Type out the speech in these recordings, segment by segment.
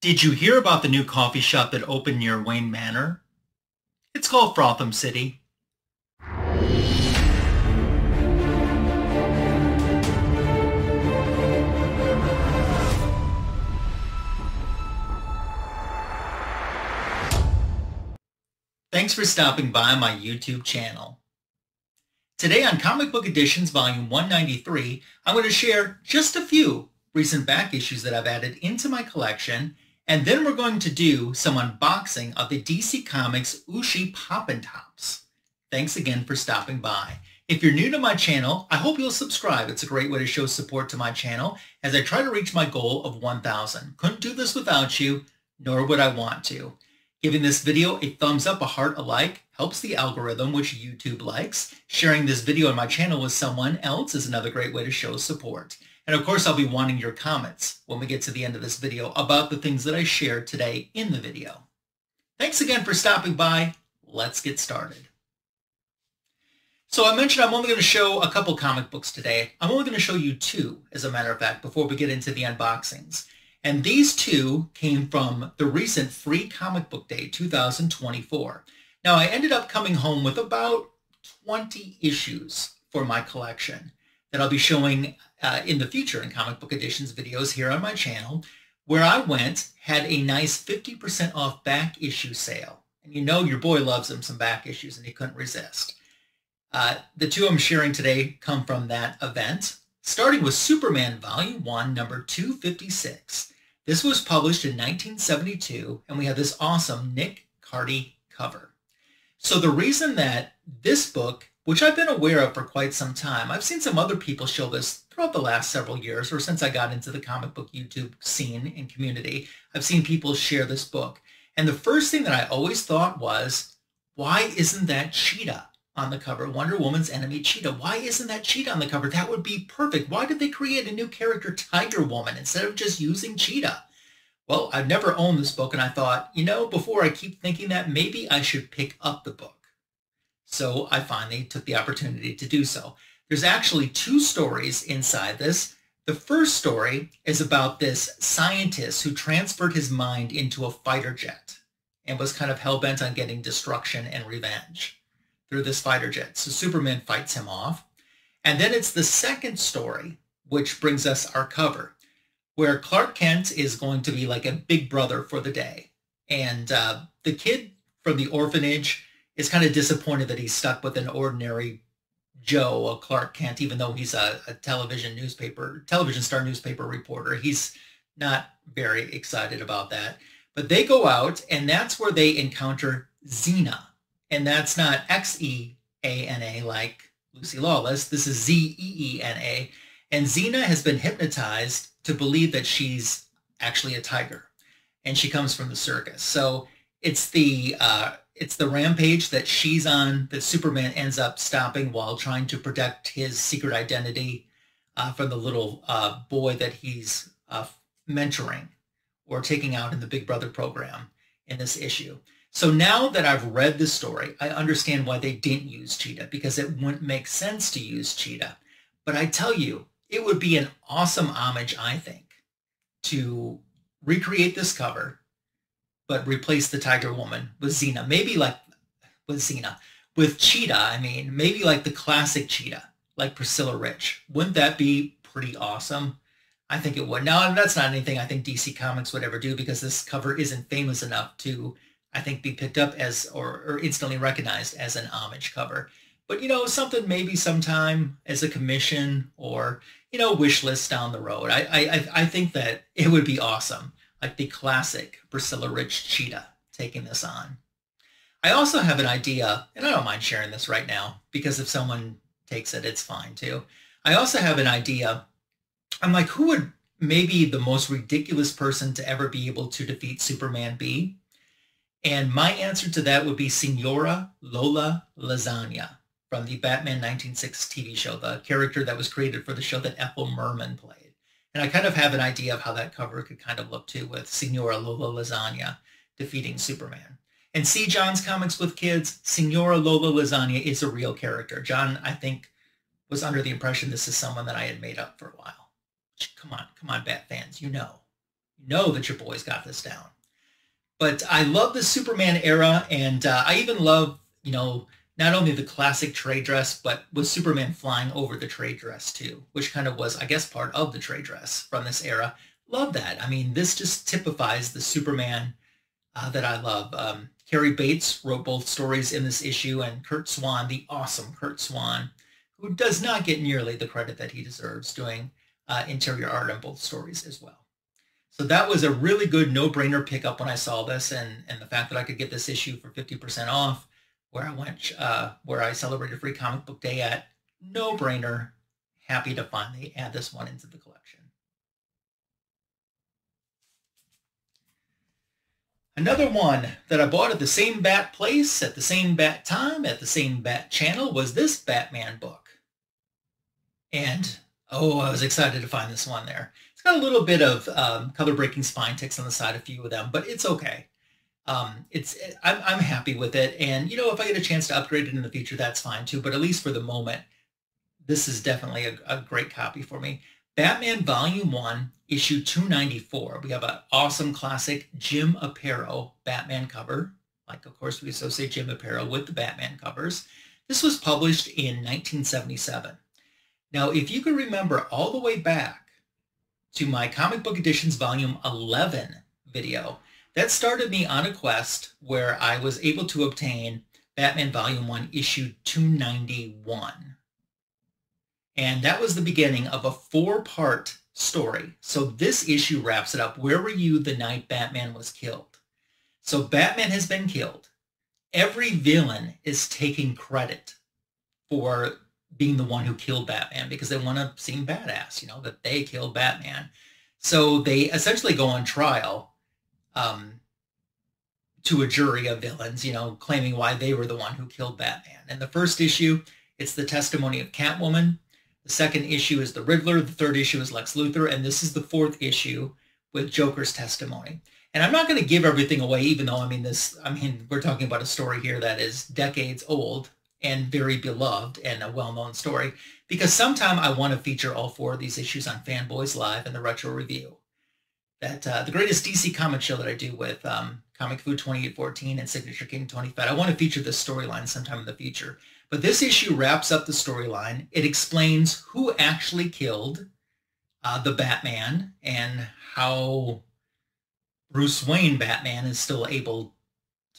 Did you hear about the new coffee shop that opened near Wayne Manor? It's called Frotham City. Thanks for stopping by my YouTube channel. Today on Comic Book Additions Volume 193, I'm going to share just a few recent back issues that I've added into my collection, and then we're going to do some unboxing of the DC Comics Ooshie Poppin' Tops. Thanks again for stopping by. If you're new to my channel, I hope you'll subscribe. It's a great way to show support to my channel as I try to reach my goal of 1,000. Couldn't do this without you, nor would I want to. Giving this video a thumbs up, a heart, a like helps the algorithm, which YouTube likes. Sharing this video on my channel with someone else is another great way to show support. And of course, I'll be wanting your comments when we get to the end of this video about the things that I shared today in the video. Thanks again for stopping by. Let's get started. So I mentioned I'm only going to show a couple comic books today. I'm only going to show you two, as a matter of fact, before we get into the unboxings. And these two came from the recent Free Comic Book Day 2024. Now, I ended up coming home with about 20 issues for my collection that I'll be showing uh, in the future in Comic Book Additions videos here on my channel, where I went, had a nice 50% off back issue sale. And you know your boy loves him some back issues and he couldn't resist. Uh, the two I'm sharing today come from that event, starting with Superman Volume 1, number 256. This was published in 1972, and we have this awesome Nick Cardy cover. So the reason that this book, which I've been aware of for quite some time, I've seen some other people show this throughout the last several years, or since I got into the comic book YouTube scene and community, I've seen people share this book. And the first thing that I always thought was, why isn't that Cheetah on the cover? Wonder Woman's enemy Cheetah. Why isn't that Cheetah on the cover? That would be perfect. Why did they create a new character, Tiger Woman, instead of just using Cheetah? Well, I've never owned this book, and I thought, you know, before I keep thinking that, maybe I should pick up the book. So I finally took the opportunity to do so. There's actually two stories inside this. The first story is about this scientist who transferred his mind into a fighter jet and was kind of hell-bent on getting destruction and revenge through this fighter jet. So Superman fights him off. And then it's the second story, which brings us our cover where Clark Kent is going to be like a big brother for the day. And uh, the kid from the orphanage is kind of disappointed that he's stuck with an ordinary Joe, a Clark Kent, even though he's a, a television newspaper, television star newspaper reporter. He's not very excited about that. But they go out, and that's where they encounter Zeena. And that's not X-E-A-N-A like Lucy Lawless. This is Z-E-E-N-A. And Zeena has been hypnotized to believe that she's actually a tiger and she comes from the circus. So it's the uh, it's the rampage that she's on that Superman ends up stopping while trying to protect his secret identity uh, from the little uh, boy that he's uh, mentoring or taking out in the Big Brother program in this issue. So now that I've read the story, I understand why they didn't use Cheetah because it wouldn't make sense to use Cheetah. But I tell you, it would be an awesome homage, I think, to recreate this cover, but replace the Tiger Woman with mm-hmm. Zeena. Maybe like with Zeena. With Cheetah, I mean, maybe like the classic Cheetah, like Priscilla Rich. Wouldn't that be pretty awesome? I think it would. Now, that's not anything I think DC Comics would ever do because this cover isn't famous enough to, I think, be picked up as or, or instantly recognized as an homage cover. But, you know, something maybe sometime as a commission or, you know, wish list down the road. I, I, I think that it would be awesome. Like the classic Priscilla Rich Cheetah taking this on. I also have an idea, and I don't mind sharing this right now because if someone takes it, it's fine too. I also have an idea. I'm like, who would maybe the most ridiculous person to ever be able to defeat Superman be? And my answer to that would be Senora Lola Lasagna from the Batman 1960 TV show, the character that was created for the show that Ethel Merman played. And I kind of have an idea of how that cover could kind of look too with Senora Lola Lasagna defeating Superman. And see John's comics with kids, Senora Lola Lasagna is a real character. John, I think, was under the impression this is someone that I had made up for a while. Come on, come on, Bat fans, you know. you know that your boy's got this down. But I love the Superman era, and uh, I even love, you know, not only the classic trade dress, but with Superman flying over the trade dress too, which kind of was, I guess, part of the trade dress from this era. Love that. I mean, this just typifies the Superman uh, that I love. Um, Cary Bates wrote both stories in this issue, and Curt Swan, the awesome Curt Swan, who does not get nearly the credit that he deserves doing uh, interior art on both stories as well. So that was a really good no-brainer pickup when I saw this, and and the fact that I could get this issue for 50% off, where I went, uh, where I celebrated Free Comic Book Day at, no-brainer. Happy to finally add this one into the collection. Another one that I bought at the same bat place, at the same bat time, at the same bat channel was this Batman book. And, oh, I was excited to find this one there. It's got a little bit of um, color breaking spine ticks on the side, a few of them, but it's okay. Um, it's I'm, I'm happy with it. And, you know, if I get a chance to upgrade it in the future, that's fine too. But at least for the moment, this is definitely a, a great copy for me. Batman Volume 1, Issue 294. We have an awesome classic Jim Aparo Batman cover. Like, of course, we associate Jim Aparo with the Batman covers. This was published in 1977. Now, if you can remember all the way back to my Comic Book Additions Volume 11 video. That started me on a quest where I was able to obtain Batman Volume 1, Issue 291. And that was the beginning of a four-part story. So this issue wraps it up. Where were you the night Batman was killed? So Batman has been killed. Every villain is taking credit for being the one who killed Batman because they want to seem badass, you know, that they killed Batman. So they essentially go on trial um, to a jury of villains, you know, claiming why they were the one who killed Batman. In the first issue, it's the testimony of Catwoman. The second issue is the Riddler. The third issue is Lex Luthor. And this is the fourth issue with Joker's testimony. And I'm not going to give everything away, even though, I mean, this, I mean, we're talking about a story here that is decades old and very beloved and a well-known story because sometime I want to feature all four of these issues on Fanboys Live and the Retro Review. That uh, the greatest DC comic show that I do with um, Comic Food 2814 and Signature King Tony Fett. I want to feature this storyline sometime in the future. But this issue wraps up the storyline. It explains who actually killed uh, the Batman and how Bruce Wayne Batman is still able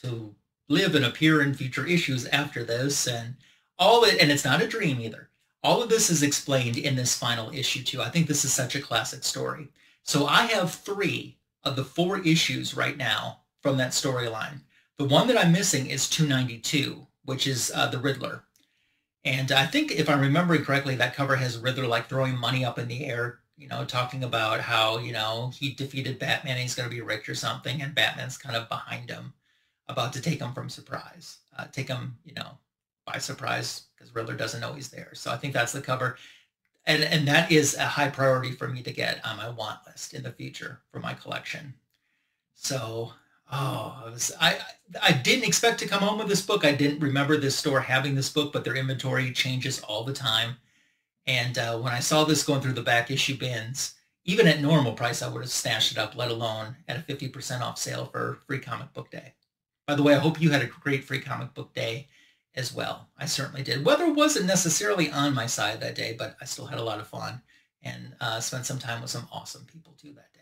to live and appear in future issues after this and all it and it's not a dream either all of this is explained in this final issue too i think this is such a classic story so i have three of the four issues right now from that storyline the one that i'm missing is 292 which is uh, the riddler and i think if i'm remembering correctly that cover has riddler like throwing money up in the air you know talking about how you know he defeated batman and he's going to be rich or something and batman's kind of behind him about to take him from surprise, uh, take him, you know, by surprise because Riddler doesn't know he's there. So I think that's the cover. And, and that is a high priority for me to get on my want list in the future for my collection. So, oh, I, was, I, I didn't expect to come home with this book. I didn't remember this store having this book, but their inventory changes all the time. And uh, when I saw this going through the back issue bins, even at normal price, I would have stashed it up, let alone at a 50% off sale for free comic book day. By the way, I hope you had a great free comic book day as well. I certainly did. Weather wasn't necessarily on my side that day, but I still had a lot of fun and uh, spent some time with some awesome people too that day.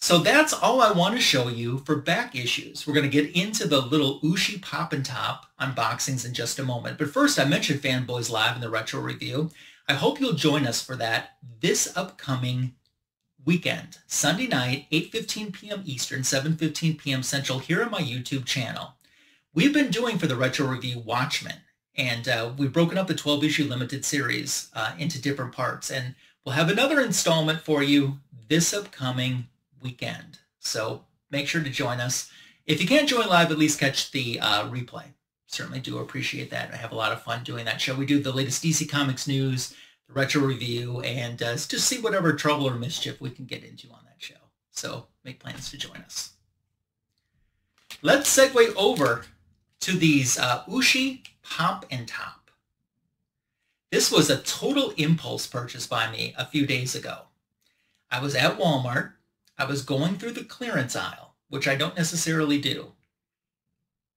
So that's all I want to show you for back issues. We're going to get into the little Ooshie Pop and Top unboxings in just a moment. But first, I mentioned Fanboys Live in the Retro Review. I hope you'll join us for that this upcoming weekend, Sunday night, 8.15 p.m. Eastern, 7.15 p.m. Central, here on my YouTube channel. We've been doing for the Retro Review Watchmen, and uh, we've broken up the 12-issue limited series uh, into different parts, and we'll have another installment for you this upcoming weekend. So make sure to join us. If you can't join live, at least catch the uh, replay. Certainly do appreciate that. I have a lot of fun doing that show. We do the latest DC Comics news, the retro review, and uh, just see whatever trouble or mischief we can get into on that show. So make plans to join us. Let's segue over to these uh, Ooshie Pop and Top. This was a total impulse purchase by me a few days ago. I was at Walmart. I was going through the clearance aisle, which I don't necessarily do.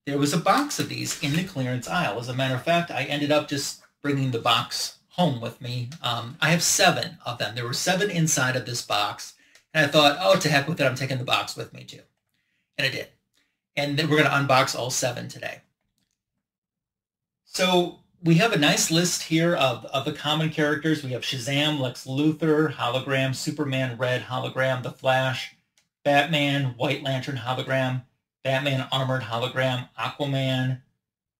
There was a box of these in the clearance aisle. As a matter of fact, I ended up just bringing the box home with me. Um, I have seven of them. There were seven inside of this box. And I thought, oh, to heck with it. I'm taking the box with me too. And I did. And then we're going to unbox all seven today. So we have a nice list here of, of the common characters. We have Shazam, Lex Luthor, Hologram, Superman Red Hologram, The Flash, Batman, White Lantern Hologram, Batman Armored Hologram, Aquaman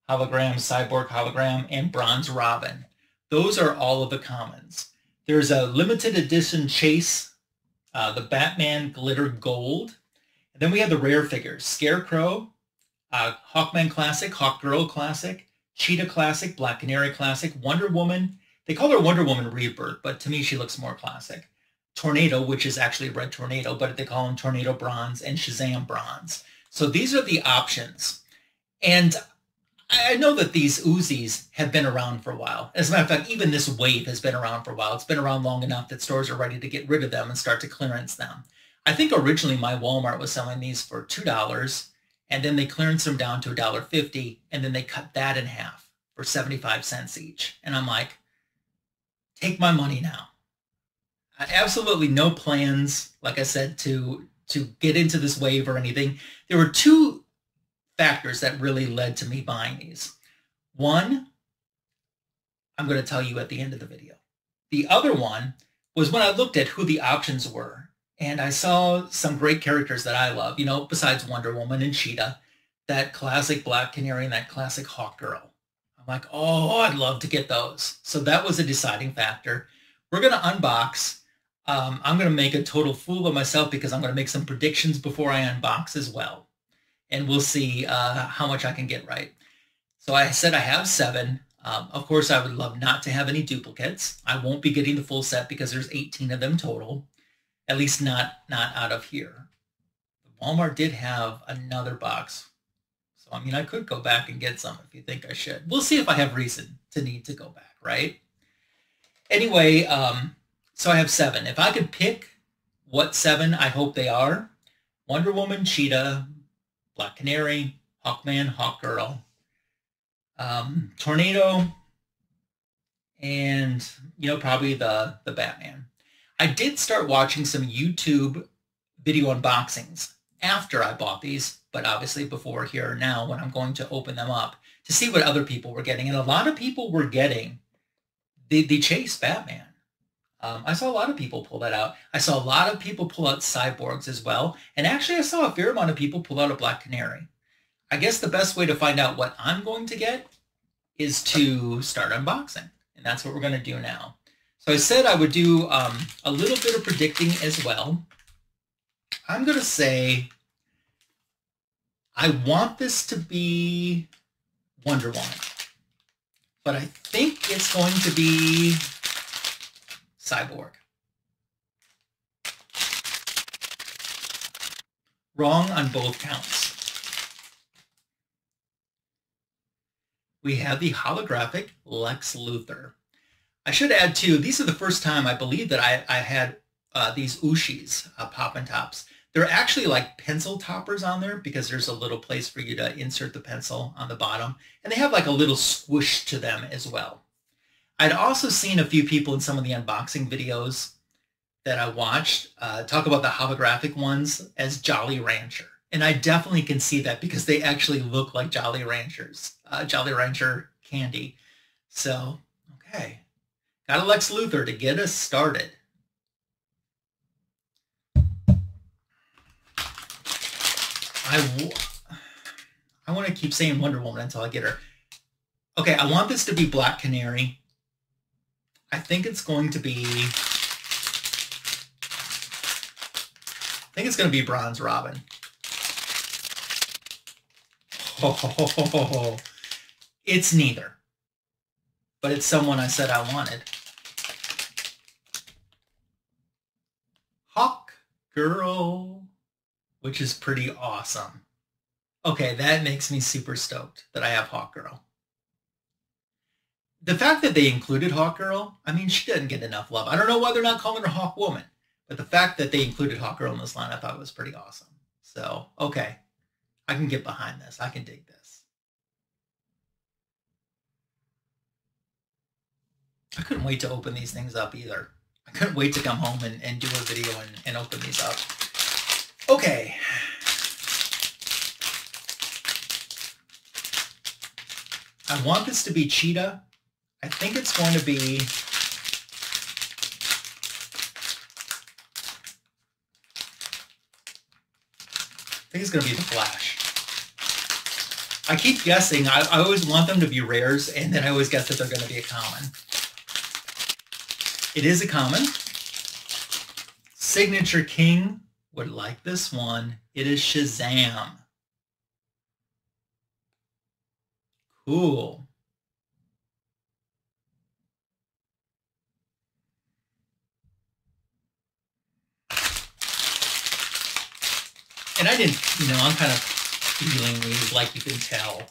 Hologram, Cyborg Hologram, and Bronze Robin. Those are all of the commons. There's a limited edition chase, uh, the Batman Glitter Gold. Then we have the rare figures, Scarecrow, uh, Hawkman Classic, Hawkgirl Classic, Cheetah Classic, Black Canary Classic, Wonder Woman. They call her Wonder Woman Rebirth, but to me she looks more classic. Tornado, which is actually Red Tornado, but they call him Tornado Bronze and Shazam Bronze. So these are the options. And I know that these Ooshies have been around for a while. As a matter of fact, even this wave has been around for a while. It's been around long enough that stores are ready to get rid of them and start to clearance them. I think originally my Walmart was selling these for $2 and then they clearance them down to $1.50 and then they cut that in half for 75 cents each. And I'm like, take my money now. I absolutely no plans, like I said, to to get into this wave or anything. There were two factors that really led to me buying these. One, I'm going to tell you at the end of the video. The other one was when I looked at who the options were and I saw some great characters that I love, you know, besides Wonder Woman and Cheetah, that classic Black Canary and that classic Hawk Girl. I'm like, oh, I'd love to get those. So that was a deciding factor. We're going to unbox. Um, I'm going to make a total fool of myself because I'm going to make some predictions before I unbox as well and we'll see uh, how much I can get right. So I said I have seven. Um, of course, I would love not to have any duplicates. I won't be getting the full set because there's 18 of them total, at least not, not out of here. Walmart did have another box. So, I mean, I could go back and get some if you think I should. We'll see if I have reason to need to go back, right? Anyway, um, so I have seven. If I could pick what seven I hope they are, Wonder Woman, Cheetah, Black Canary, Hawkman, Hawkgirl, um, Tornado, and you know probably the the Batman. I did start watching some YouTube video unboxings after I bought these, but obviously before here now when I'm going to open them up to see what other people were getting. And a lot of people were getting the, the Chase Batman. Um, I saw a lot of people pull that out. I saw a lot of people pull out cyborgs as well. And actually, I saw a fair amount of people pull out a Black Canary. I guess the best way to find out what I'm going to get is to start unboxing. And that's what we're going to do now. So I said I would do um, a little bit of predicting as well. I'm going to say I want this to be Wonder Woman. But I think it's going to be cyborg. Wrong on both counts. We have the holographic Lex Luthor. I should add too, these are the first time I believe that I, I had uh, these Ooshies, uh, Poppin' Tops. They're actually like pencil toppers on there because there's a little place for you to insert the pencil on the bottom. And they have like a little squish to them as well. I'd also seen a few people in some of the unboxing videos that I watched uh, talk about the holographic ones as Jolly Rancher. And I definitely can see that because they actually look like Jolly Ranchers, uh, Jolly Rancher candy. So, okay. Got a Lex Luthor to get us started. I, I want to keep saying Wonder Woman until I get her. Okay, I want this to be Black Canary. I think it's going to be... I think it's going to be Bronze Robin. Oh, it's neither. But it's someone I said I wanted. Hawk Girl, which is pretty awesome. Okay, that makes me super stoked that I have Hawk Girl the fact that they included Hawk Girl, I mean, she doesn't get enough love. I don't know why they're not calling her Hawk Woman, But the fact that they included Hawk Girl in this line, I thought was pretty awesome. So, okay, I can get behind this. I can dig this. I couldn't wait to open these things up either. I couldn't wait to come home and, and do a video and, and open these up. Okay. I want this to be Cheetah. I think it's going to be I think it's going to be the Flash. I keep guessing. I, I always want them to be rares, and then I always guess that they're going to be a common. It is a common. Signature King would like this one. It is Shazam. Cool. And I didn't, you know, I'm kind of feeling these, like you can tell.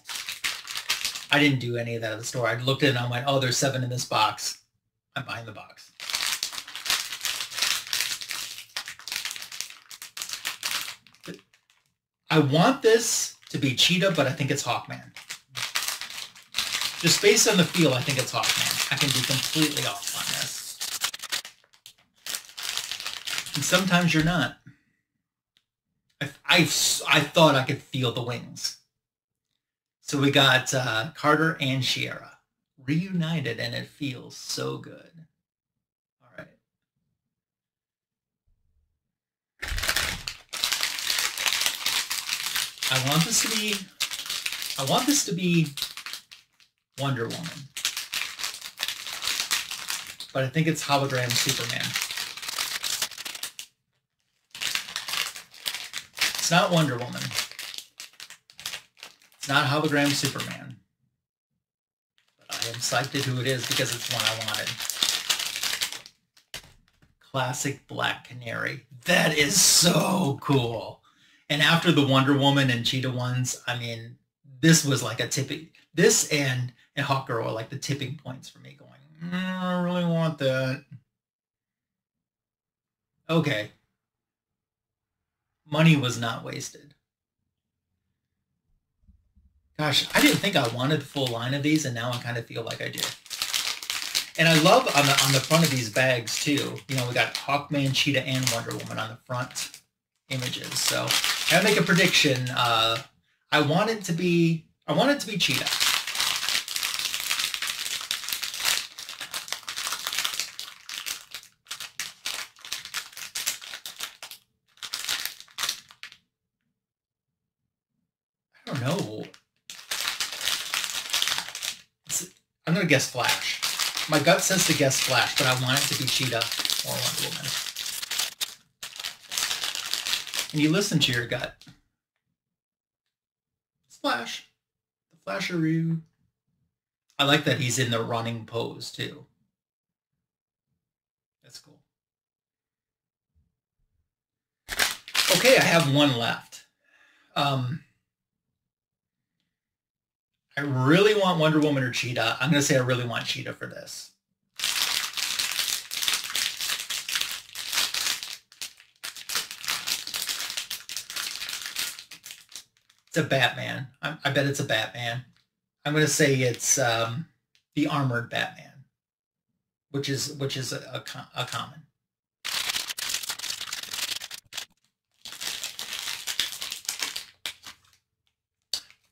I didn't do any of that at the store. I looked at it and I went, oh, there's seven in this box. I'm buying the box. I want this to be Cheetah, but I think it's Hawkman. Just based on the feel, I think it's Hawkman. I can be completely off on this. And sometimes you're not. I, I, I thought I could feel the wings. So we got uh, Carter and Shiera reunited, and it feels so good. All right. I want this to be, I want this to be Wonder Woman. But I think it's hologram Superman. It's not Wonder Woman. It's not hologram Superman. But I am psyched at who it is because it's one I wanted. Classic Black Canary. That is so cool. And after the Wonder Woman and Cheetah ones, I mean, this was like a tipping. This and and Hawkgirl are like the tipping points for me. Going, mm, I really want that. Okay, money was not wasted. Gosh, I didn't think I wanted the full line of these, and now I kind of feel like I do. And I love on the on the front of these bags too. You know, we got Hawkman, Cheetah, and Wonder Woman on the front images. So I gotta make a prediction. Uh, I want it to be I want it to be Cheetah. I don't know. It's, I'm to guess Flash. My gut says to guess Flash, but I want it to be Cheetah or Wonder Woman. And you listen to your gut. Flash. The Flasheroo. I like that he's in the running pose too. That's cool. Okay, I have one left. Um, I really want Wonder Woman or Cheetah. I'm going to say I really want Cheetah for this. It's a Batman. I, I bet it's a Batman. I'm going to say it's um, the armored Batman, which is which is a, a, a common.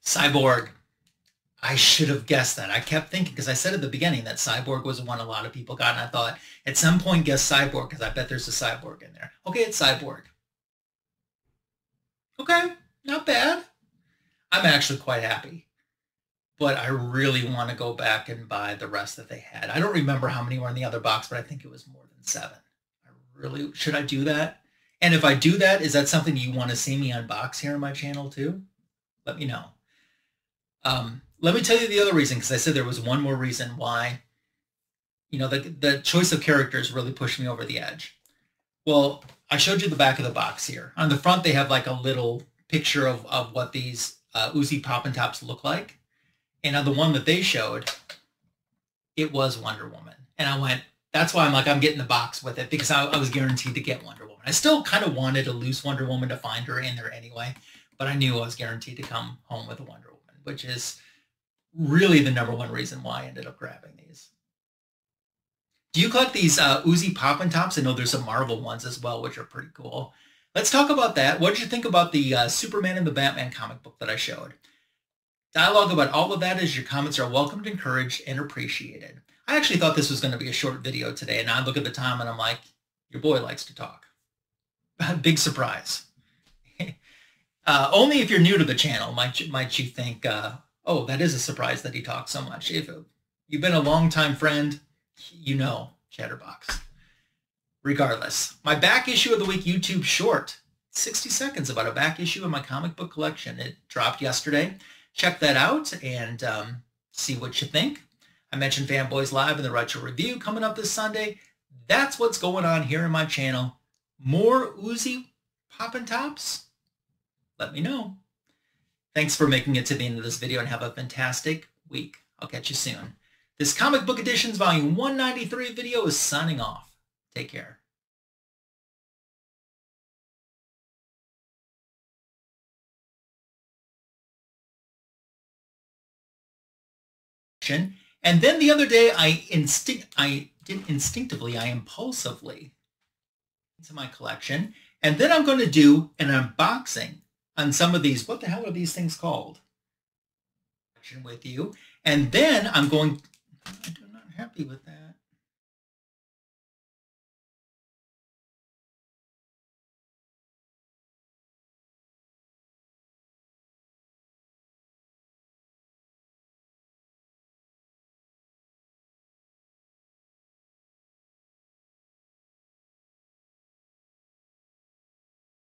Cyborg. I should have guessed that. I kept thinking, because I said at the beginning that Cyborg was the one a lot of people got, and I thought at some point guess Cyborg, because I bet there's a Cyborg in there. Okay, it's Cyborg. Okay, not bad. I'm actually quite happy. But I really want to go back and buy the rest that they had. I don't remember how many were in the other box, but I think it was more than seven. I really, should I do that? And if I do that, is that something you want to see me unbox here on my channel too? Let me know. Um, let me tell you the other reason, because I said there was one more reason why, you know, the, the choice of characters really pushed me over the edge. Well, I showed you the back of the box here. On the front, they have like a little picture of, of what these uh, Ooshie Poppin' Tops look like. And on the one that they showed, it was Wonder Woman. And I went, that's why I'm like, I'm getting the box with it because I, I was guaranteed to get Wonder Woman. I still kind of wanted a loose Wonder Woman to find her in there anyway, but I knew I was guaranteed to come home with a Wonder Woman, which is really the number one reason why I ended up grabbing these. Do you collect these uh, Ooshie Poppin' Tops? I know there's some Marvel ones as well, which are pretty cool. Let's talk about that. What did you think about the uh, Superman and the Batman comic book that I showed? Dialogue about all of that is your comments are welcomed, encouraged, and appreciated. I actually thought this was going to be a short video today, and I look at the time and I'm like, your boy likes to talk. Big surprise. uh, only if you're new to the channel might, you, might you think, uh, oh, that is a surprise that he talks so much. If you've been a long-time friend, you know Chatterbox. Regardless, my back issue of the week YouTube short, 60 seconds about a back issue of my comic book collection. It dropped yesterday. Check that out and um, see what you think. I mentioned Fanboys Live and the Retro Review coming up this Sunday. That's what's going on here in my channel. More Ooshie Poppin' Tops? Let me know. Thanks for making it to the end of this video and have a fantastic week. I'll catch you soon. This Comic Book Additions Volume 193 video is signing off. Take care. And then the other day, I instinct, I did instinctively, I impulsively into my collection. And then I'm going to do an unboxing on some of these. What the hell are these things called? With you. And then I'm going, I'm not happy with that.